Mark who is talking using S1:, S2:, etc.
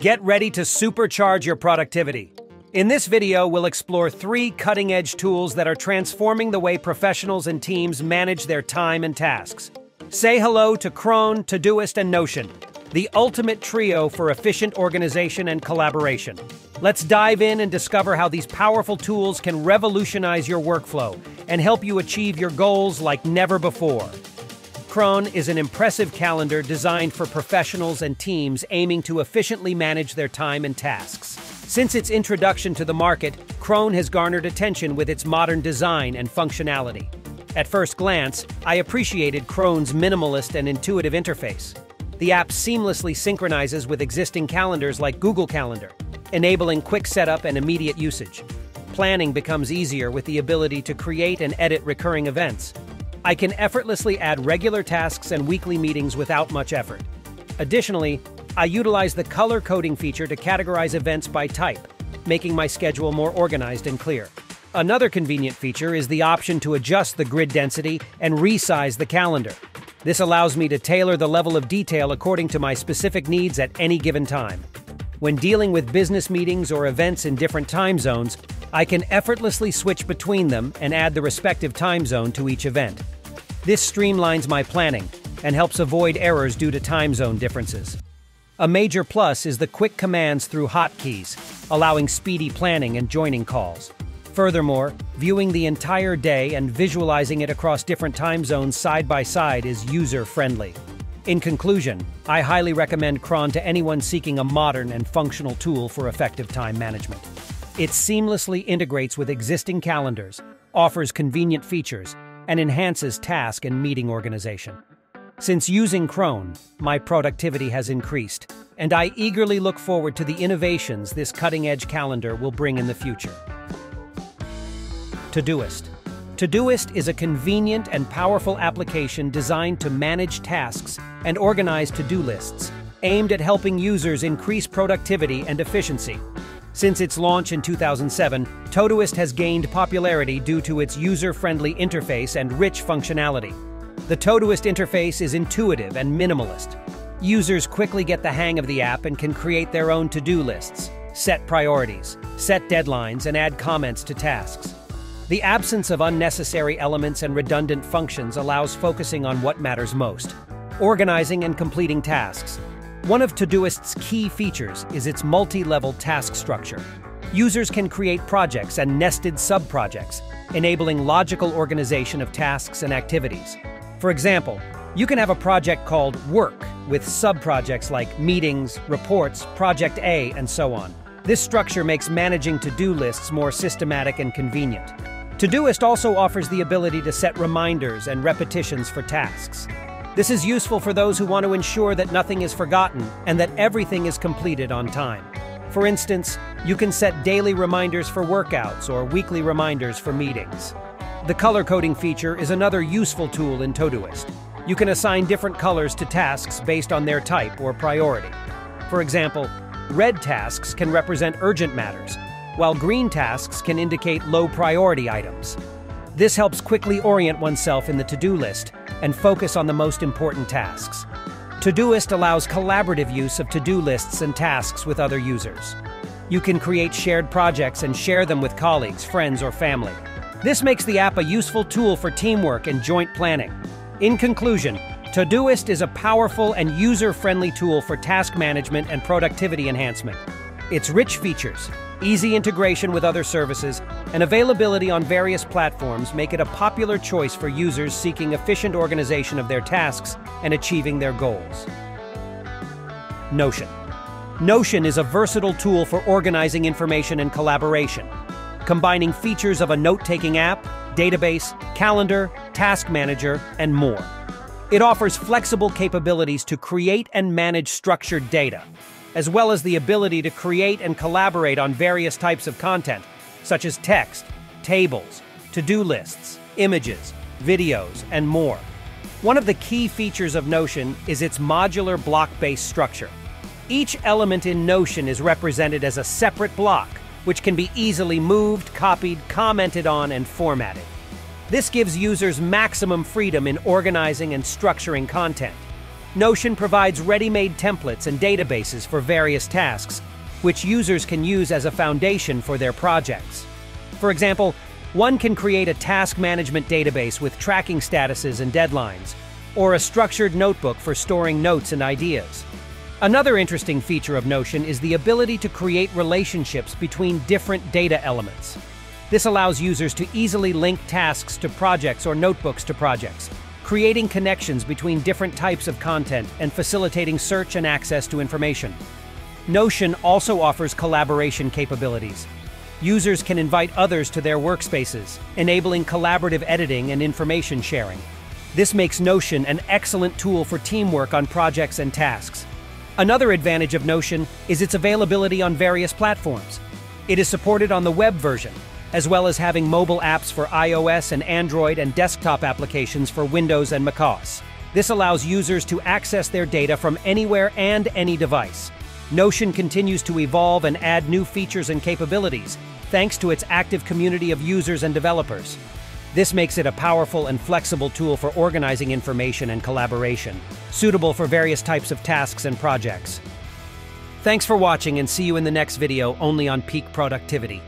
S1: Get ready to supercharge your productivity. In this video, we'll explore three cutting-edge tools that are transforming the way professionals and teams manage their time and tasks. Say hello to Cron, Todoist, and Notion, the ultimate trio for efficient organization and collaboration. Let's dive in and discover how these powerful tools can revolutionize your workflow and help you achieve your goals like never before. Cron is an impressive calendar designed for professionals and teams aiming to efficiently manage their time and tasks. Since its introduction to the market, Cron has garnered attention with its modern design and functionality. At first glance, I appreciated Cron's minimalist and intuitive interface. The app seamlessly synchronizes with existing calendars like Google Calendar, enabling quick setup and immediate usage. Planning becomes easier with the ability to create and edit recurring events, I can effortlessly add regular tasks and weekly meetings without much effort. Additionally, I utilize the color coding feature to categorize events by type, making my schedule more organized and clear. Another convenient feature is the option to adjust the grid density and resize the calendar. This allows me to tailor the level of detail according to my specific needs at any given time. When dealing with business meetings or events in different time zones, I can effortlessly switch between them and add the respective time zone to each event. This streamlines my planning and helps avoid errors due to time zone differences. A major plus is the quick commands through hotkeys, allowing speedy planning and joining calls. Furthermore, viewing the entire day and visualizing it across different time zones side by side is user-friendly. In conclusion, I highly recommend Cron to anyone seeking a modern and functional tool for effective time management. It seamlessly integrates with existing calendars, offers convenient features, and enhances task and meeting organization. Since using Cron, my productivity has increased, and I eagerly look forward to the innovations this cutting-edge calendar will bring in the future. Todoist. Todoist is a convenient and powerful application designed to manage tasks and organize to-do lists, aimed at helping users increase productivity and efficiency. Since its launch in 2007, Todoist has gained popularity due to its user-friendly interface and rich functionality. The Todoist interface is intuitive and minimalist. Users quickly get the hang of the app and can create their own to-do lists, set priorities, set deadlines, and add comments to tasks. The absence of unnecessary elements and redundant functions allows focusing on what matters most, organizing and completing tasks, one of Todoist's key features is its multi-level task structure. Users can create projects and nested sub-projects, enabling logical organization of tasks and activities. For example, you can have a project called Work with sub-projects like Meetings, Reports, Project A, and so on. This structure makes managing to-do lists more systematic and convenient. Todoist also offers the ability to set reminders and repetitions for tasks. This is useful for those who want to ensure that nothing is forgotten and that everything is completed on time. For instance, you can set daily reminders for workouts or weekly reminders for meetings. The color coding feature is another useful tool in Todoist. You can assign different colors to tasks based on their type or priority. For example, red tasks can represent urgent matters, while green tasks can indicate low priority items. This helps quickly orient oneself in the to-do list and focus on the most important tasks. Todoist allows collaborative use of to-do lists and tasks with other users. You can create shared projects and share them with colleagues, friends, or family. This makes the app a useful tool for teamwork and joint planning. In conclusion, Todoist is a powerful and user-friendly tool for task management and productivity enhancement. Its rich features, easy integration with other services, and availability on various platforms make it a popular choice for users seeking efficient organization of their tasks and achieving their goals. Notion. Notion is a versatile tool for organizing information and collaboration, combining features of a note-taking app, database, calendar, task manager, and more. It offers flexible capabilities to create and manage structured data, as well as the ability to create and collaborate on various types of content, such as text, tables, to-do lists, images, videos, and more. One of the key features of Notion is its modular block-based structure. Each element in Notion is represented as a separate block, which can be easily moved, copied, commented on, and formatted. This gives users maximum freedom in organizing and structuring content. Notion provides ready-made templates and databases for various tasks, which users can use as a foundation for their projects. For example, one can create a task management database with tracking statuses and deadlines, or a structured notebook for storing notes and ideas. Another interesting feature of Notion is the ability to create relationships between different data elements. This allows users to easily link tasks to projects or notebooks to projects, creating connections between different types of content and facilitating search and access to information. Notion also offers collaboration capabilities, Users can invite others to their workspaces, enabling collaborative editing and information sharing. This makes Notion an excellent tool for teamwork on projects and tasks. Another advantage of Notion is its availability on various platforms. It is supported on the web version, as well as having mobile apps for iOS and Android and desktop applications for Windows and macOS. This allows users to access their data from anywhere and any device. Notion continues to evolve and add new features and capabilities, thanks to its active community of users and developers. This makes it a powerful and flexible tool for organizing information and collaboration, suitable for various types of tasks and projects. Thanks for watching and see you in the next video only on Peak Productivity.